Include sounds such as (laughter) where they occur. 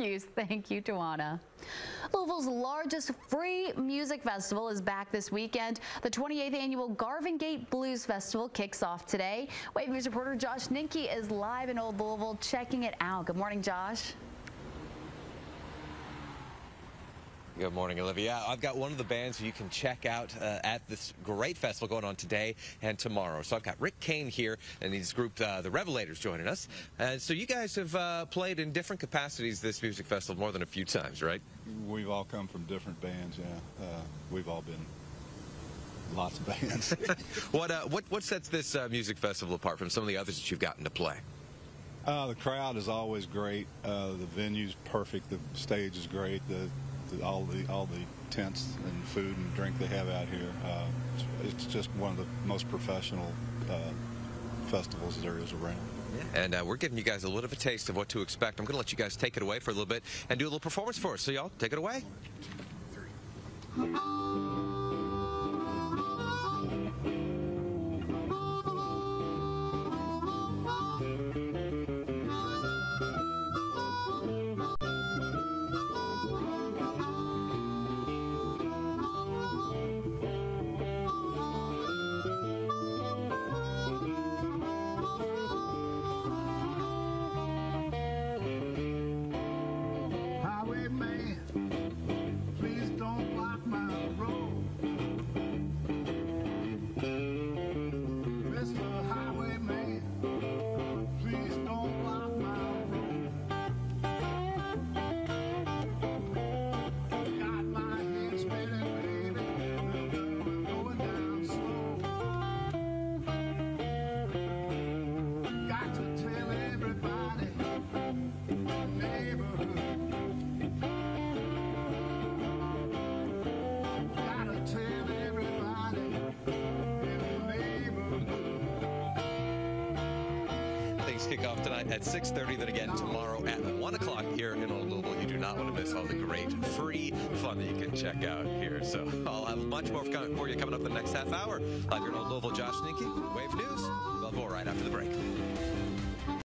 excuse. Thank you, Tawana. Louisville's largest free music festival is back this weekend. The 28th annual Garvin Gate Blues Festival kicks off today. Wave News reporter Josh Ninke is live in Old Louisville checking it out. Good morning, Josh. Good morning, Olivia. I've got one of the bands you can check out uh, at this great festival going on today and tomorrow. So I've got Rick Kane here and his group, uh, the Revelators, joining us. Uh, so you guys have uh, played in different capacities this music festival more than a few times, right? We've all come from different bands, yeah. Uh, we've all been lots of bands. (laughs) what, uh, what, what sets this music festival apart from some of the others that you've gotten to play? the crowd is always great. the venue's perfect. The stage is great. The the, all the all the tents and food and drink they have out here. Uh, it's, just one of the most professional uh, festivals there is around. Yeah. And uh, we're giving you guys a little bit of a taste of what to expect. I'm going to let you guys take it away for a little bit and do a little performance for us. So y'all, take it away. Kick off tonight at 6.30, then again tomorrow at 1 o'clock here in Old Louisville. You do not want to miss all the great free fun that you can check out here. So (laughs) I'll have much more for you coming up in the next half hour. Live here in Old Louisville, Josh Ninke, Wave News. We'll have more right after the break.